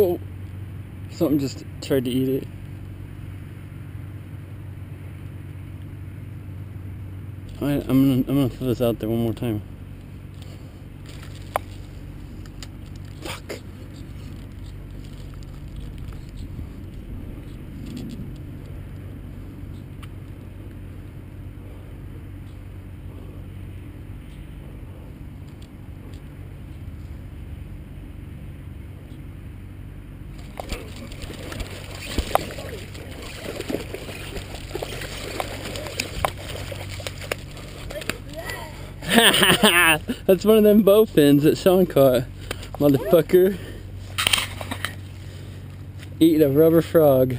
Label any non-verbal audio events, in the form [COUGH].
Oh, something just tried to eat it. I, I'm gonna I'm gonna throw this out there one more time. [LAUGHS] That's one of them bowfins that Sean caught. Motherfucker. Eating a rubber frog.